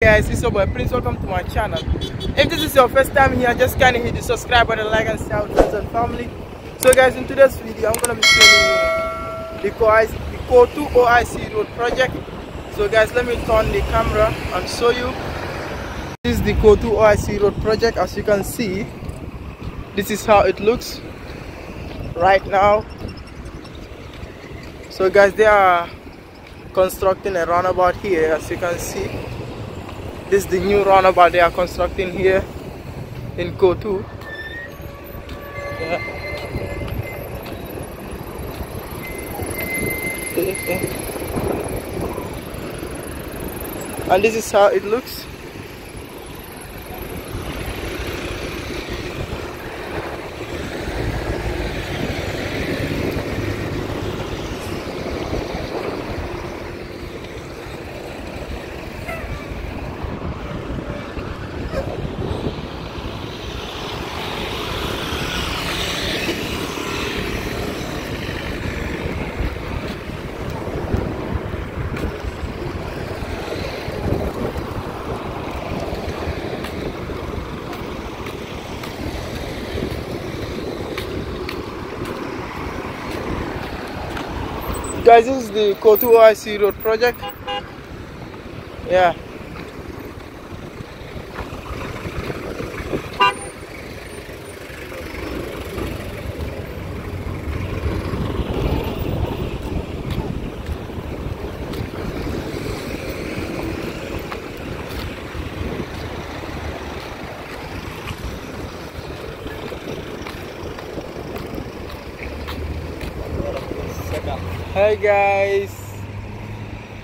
guys it's your boy. Please welcome to my channel. If this is your first time here just kindly hit the subscribe button like and share with friends and family. So guys in today's video i'm gonna be showing you the the Kotu oic road project. So guys let me turn the camera and show you. This is the Kotu oic road project. As you can see this is how it looks right now. So guys they are constructing a roundabout here as you can see this is the new roundabout they are constructing here in Kotu yeah. and this is how it looks guys this is the Kotu OIC road project. Yeah Hi guys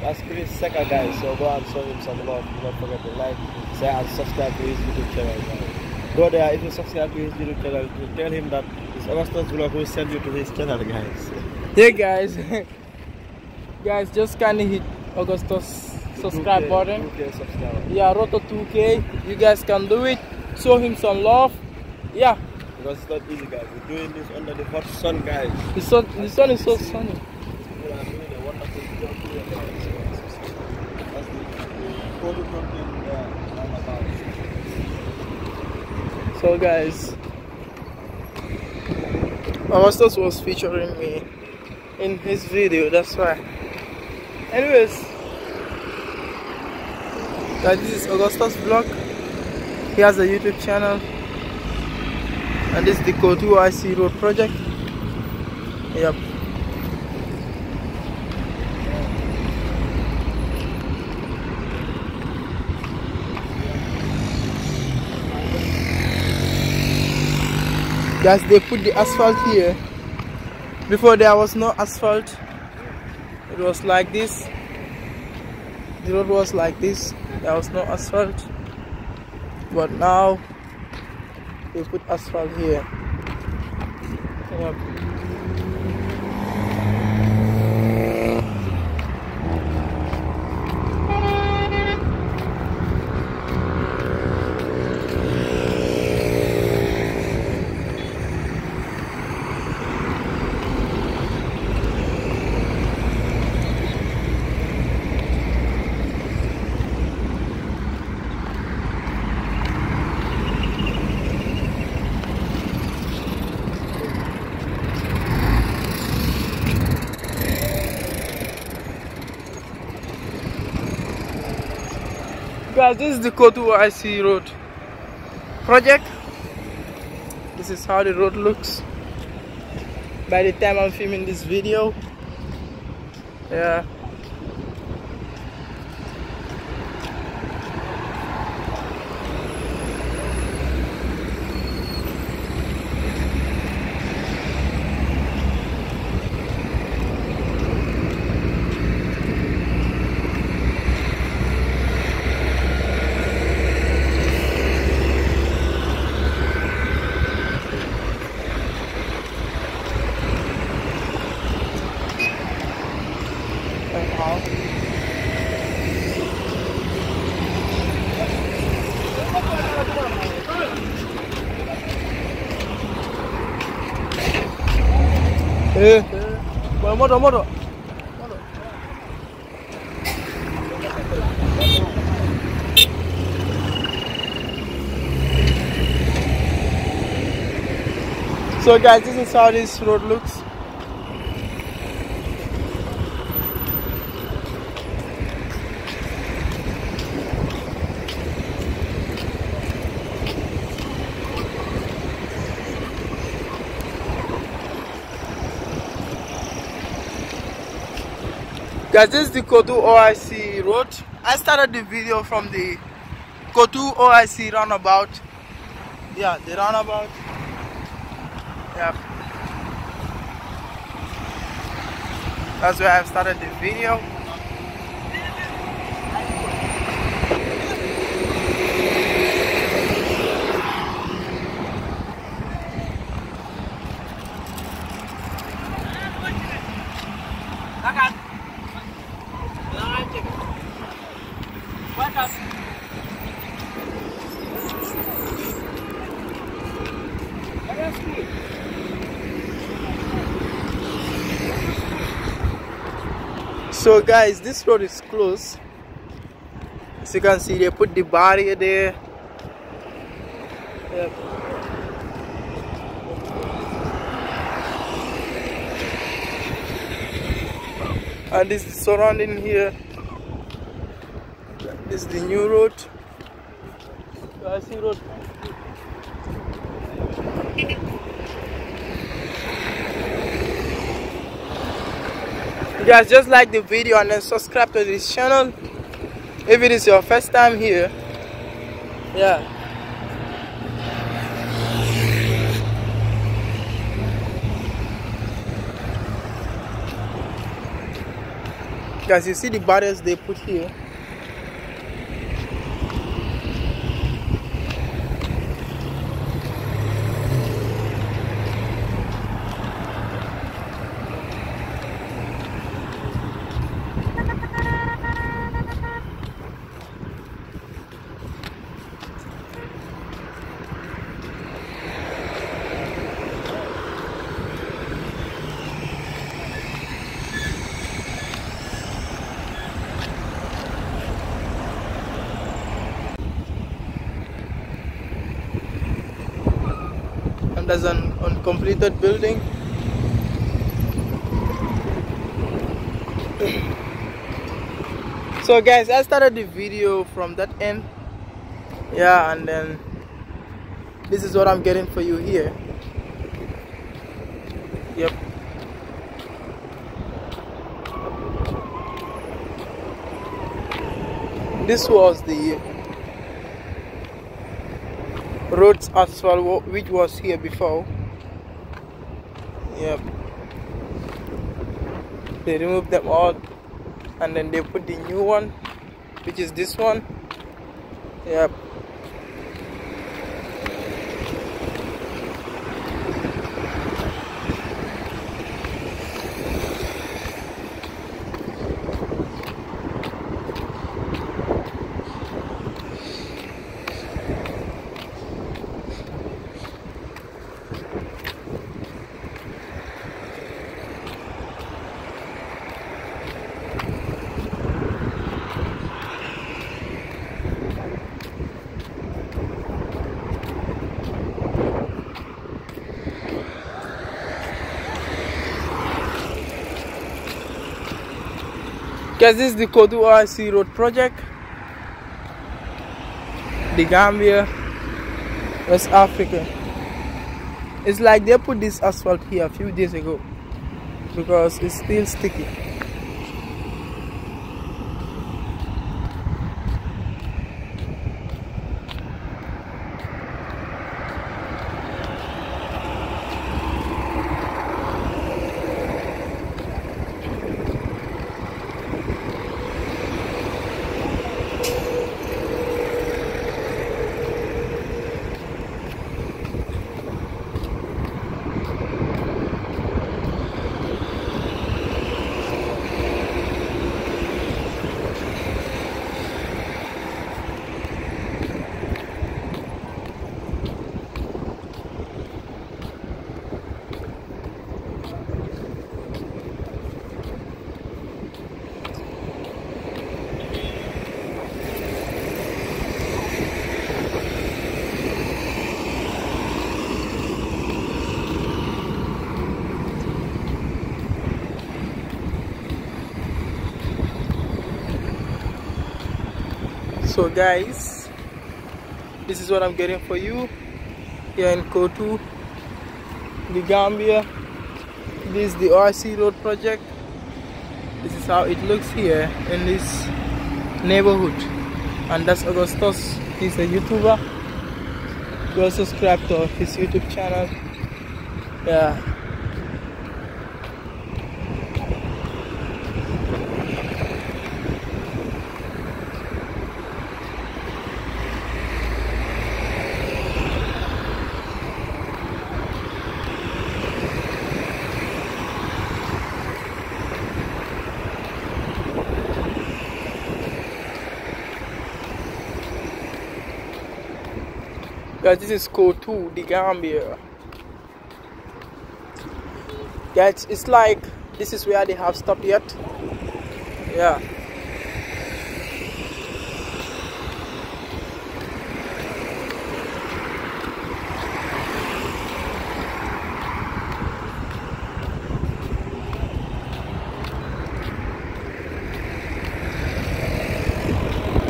That's Prince Secka guys, so go and show him some love. Do not forget to like, share and subscribe to his YouTube channel guys. Go there, if you subscribe to his YouTube channel, you tell him that it's Augustus Vlog who sent you to his channel guys. hey guys guys just kindly hit Augustus subscribe 2K, button 2K subscriber. yeah Roto 2k you guys can do it show him some love yeah Because it's not easy guys. We're doing this under the hot sun guys. the sun the sun is so sunny People are doing a wonderful job here guys. That's the Kotu content there, roundabout. So guys, Augustus was featuring me in his video, that's why. Anyways, guys, this is Augustus vlog. He has a YouTube channel, and this is the Kotu IC Road project. Yep. Guys they put the asphalt here. Before there was no asphalt it was like this. The road was like this. There was no asphalt. But now they put asphalt here. Yep. Guys this is the Kotu IC road project. This is how the road looks. By the time I'm filming this video yeah Eh. Moto moto. So guys, this is how this road looks. Guys, this is the Kotu OIC road. I started the video from the Kotu OIC roundabout. Yeah, the roundabout. Yeah. That's where I've started the video. So guys, this road is closed. As you can see, they put the barrier there. Yep. And this is surrounding here. This is the new road. I see road. guys just like the video and then subscribe to this channel if it is your first time here yeah guys you see the barriers they put here there's an uncompleted building. So guys i started the video from that end. Yeah and then this is what i'm getting for you here. Yep. This was the roads asphalt which was here before. Yep. They removed them all and then they put the new one which is this one. Yep Guys, this is the Kotu OIC road project. The Gambia, West Africa. It's like they put this asphalt here a few days ago because it's still sticky. So guys this is what i'm getting for you here in kotu the gambia. This is the rc road project. This is how it looks here in this neighborhood. And that's augustus. He's a youtuber. Go subscribe to his youtube channel. Yeah Guys, this is Kotu, the Gambia. Guys, it's like this is where they have stopped yet. Yeah.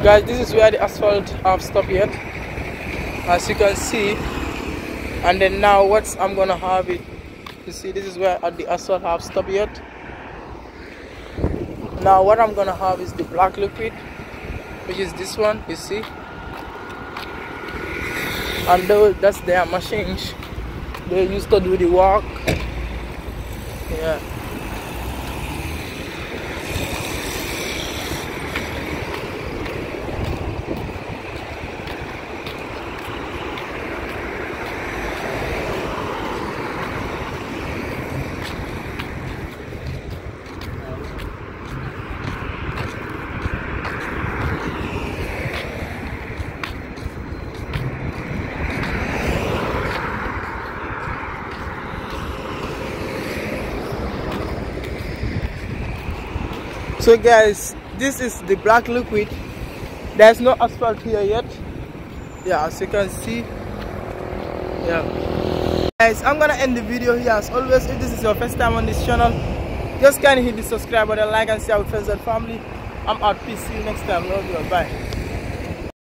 Guys, this is where the asphalt have stopped yet as you can see and then now what I'm gonna have it you see this is where at the asphalt have stopped yet. Now what I'm gonna have is the black liquid which is this one you see. And those, that's their machines. They used to do the work. Yeah so guys this is the black liquid. There's no asphalt here yet. Yeah as you can see. Yeah. Guys i'm gonna end the video here. As always if this is your first time on this channel just kindly hit the subscribe button like and share with friends and family. I'm out. Peace. See you next time. Love you. Bye